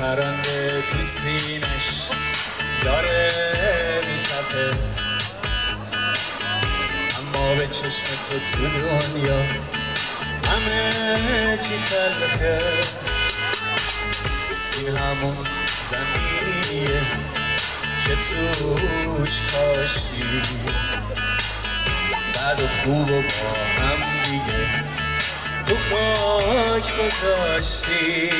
پرنده تو سینش داره میتپه اما به چشم تو تو دنیا همه چی تلخه این همون زمینیه که توش کاشتی. بعد خوب و با هم دیگه. تو خاک گذاشتی.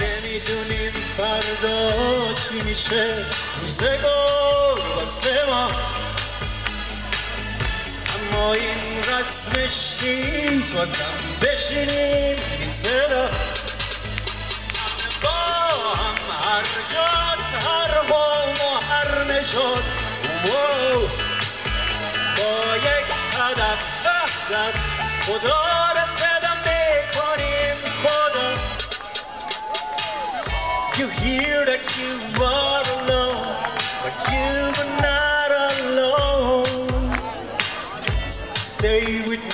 نمی‌دونیم فردا چی میشه. روزگار واسه ما. اما این رسمش نیست بازم بشینیم صدا. با هم هر جات هر قوم و هر نژاد با یک هدف وحدت خدا Stay with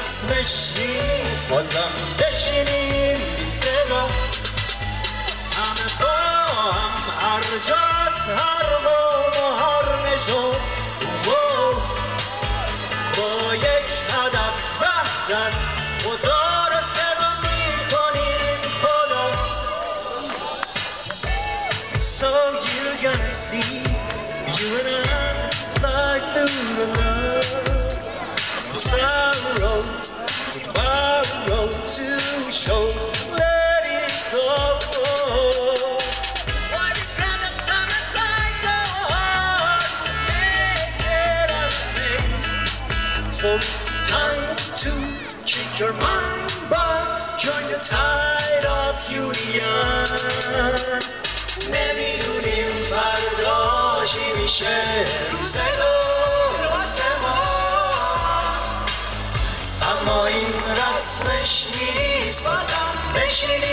این رسمش نیست. بازم بشینیم صدا همه با هم هر جات هر قوم و هر نژاد. با یک هدف وحدت. خدا را صدا می‌کنیم خدا. So you're gonna see it's time to change your mind but the tide of union. نمی‌دونیم فردا چی میشه روزگار واسه ما اما این رسمش نیست بازم بشینیم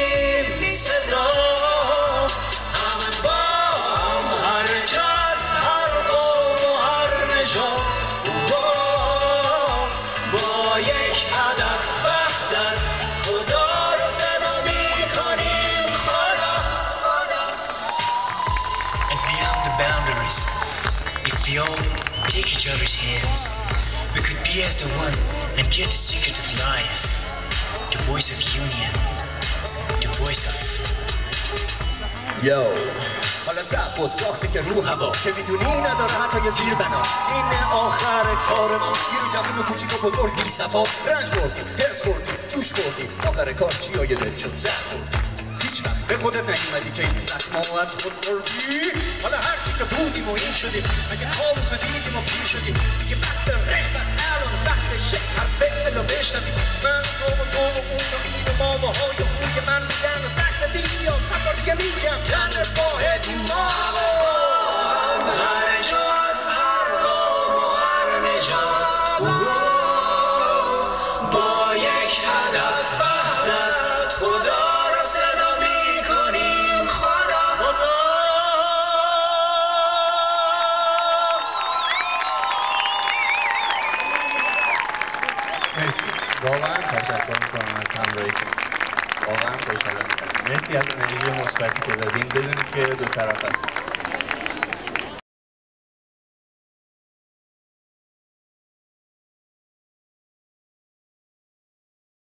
boundaries. If we all take each other's hands, we could be as the one and get the secret of life, the voice of union, the voice of یو حالا ضعف و ساخته که رو هوا که می‌دونی نداره حتی یه زیر بنا این آخر کار ما یه رو جوون کوچیک و بزرگ بی صفا رنج بردی هرس خوردی جوش خوردی آخر کار چی شد خوردی هیچ وقت به خودت نیومدی که این زخما از خود خوردی. حالا هر چی که بودیم و این شدیم مگه کابوس رو دیدیم و پیر شدیم؟ دیگه وقت رحمت مرسی. واقعا تشکر می‌کنم از همراهیتون واقعا خوشحالم. مرسی از انرژی مثبتی که دادین. بدونید که دو طرف است